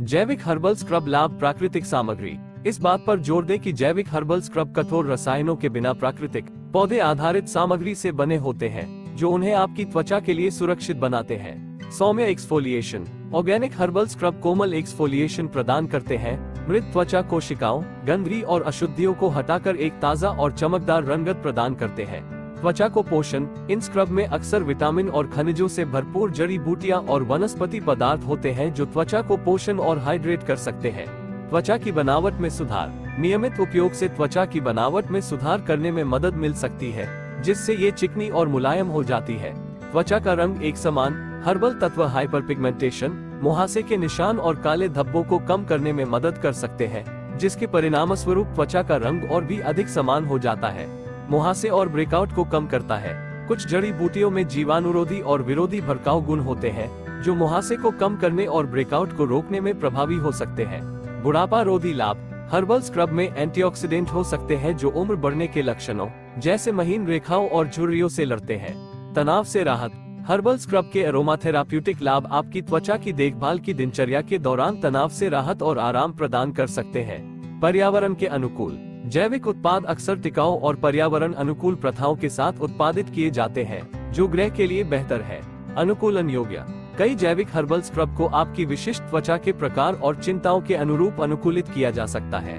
जैविक herbal scrub लाभ प्राकृतिक सामग्री। इस बात पर ज़ोर दे कि जैविक हर्बल स्क्रब कठोर रसायनों के बिना प्राकृतिक, पौधे आधारित सामग्री से बने होते हैं, जो उन्हें आपकी त्वचा के लिए सुरक्षित बनाते हैं। सौम्य एक्सफोलिएशन ऑर्गेनिक हर्बल स्क्रब कोमल एक्सफोलिएशन प्रदान करते हैं, मृत त्वचा कोशिकाओं गंदगी और अशुद्धियों को हटाकर एक ताज़ा और चमकदार रंगत प्रदान करते हैं। त्वचा को पोषण। इन स्क्रब में अक्सर विटामिन और खनिजों से भरपूर जड़ी बूटियाँ और वनस्पति पदार्थ होते हैं जो त्वचा को पोषण और हाइड्रेट कर सकते हैं। त्वचा की बनावट में सुधार। नियमित उपयोग से त्वचा की बनावट में सुधार करने में मदद मिल सकती है, जिससे ये चिकनी और मुलायम हो जाती है। त्वचा का रंग एक समान, हर्बल तत्व हाइपर पिगमेंटेशन मुहासे के निशान और काले धब्बों को कम करने में मदद कर सकते हैं, जिसके परिणाम स्वरूप त्वचा का रंग और भी अधिक समान हो जाता है। मुहासे और ब्रेकआउट को कम करता है। कुछ जड़ी बूटियों में जीवाणुरोधी और विरोधी भड़काऊ गुण होते हैं, जो मुहासे को कम करने और ब्रेकआउट को रोकने में प्रभावी हो सकते हैं। बुढ़ापा रोधी लाभ, हर्बल स्क्रब में एंटीऑक्सीडेंट हो सकते हैं जो उम्र बढ़ने के लक्षणों, जैसे महीन रेखाओं और झुर्रियों से लड़ते हैं। तनाव से राहत, हर्बल स्क्रब के अरोमा थेराप्यूटिक लाभ आपकी त्वचा की देखभाल की दिनचर्या के दौरान तनाव से राहत और आराम प्रदान कर सकते हैं। पर्यावरण के अनुकूल। जैविक उत्पाद अक्सर टिकाऊ और पर्यावरण अनुकूल प्रथाओं के साथ उत्पादित किए जाते हैं, जो ग्रह के लिए बेहतर है। अनुकूलन योग्य। कई जैविक हर्बल स्क्रब को आपकी विशिष्ट त्वचा के प्रकार और चिंताओं के अनुरूप अनुकूलित किया जा सकता है।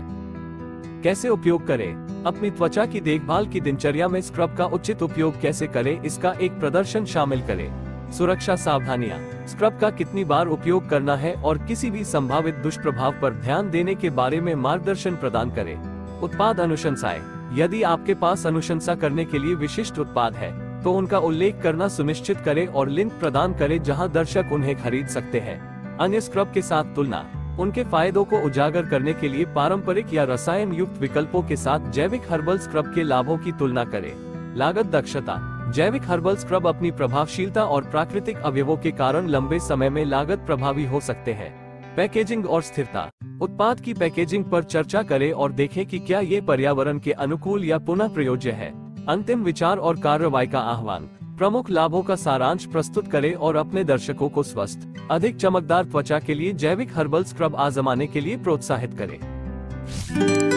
कैसे उपयोग करें? अपनी त्वचा की देखभाल की दिनचर्या में स्क्रब का उचित उपयोग कैसे करें? इसका एक प्रदर्शन शामिल करें। सुरक्षा सावधानियाँ। स्क्रब का कितनी बार उपयोग करना है और किसी भी संभावित दुष्प्रभाव पर ध्यान देने के बारे में मार्गदर्शन प्रदान करें। उत्पाद अनुशंसाएँ। यदि आपके पास अनुशंसा करने के लिए विशिष्ट उत्पाद है तो उनका उल्लेख करना सुनिश्चित करें और लिंक प्रदान करें जहाँ दर्शक उन्हें खरीद सकते हैं। अन्य स्क्रब के साथ तुलना। उनके फायदों को उजागर करने के लिए पारंपरिक या रसायन युक्त विकल्पों के साथ जैविक हर्बल स्क्रब के लाभों की तुलना करें। लागत दक्षता। जैविक हर्बल स्क्रब अपनी प्रभावशीलता और प्राकृतिक अवयवों के कारण लंबे समय में लागत प्रभावी हो सकते हैं। पैकेजिंग और स्थिरता। उत्पाद की पैकेजिंग पर चर्चा करें और देखें कि क्या ये पर्यावरण के अनुकूल या पुनः प्रयोज्य है। अंतिम विचार और कार्रवाई का आह्वान। प्रमुख लाभों का सारांश प्रस्तुत करें और अपने दर्शकों को स्वस्थ, अधिक चमकदार त्वचा के लिए जैविक हर्बल स्क्रब आजमाने के लिए प्रोत्साहित करें।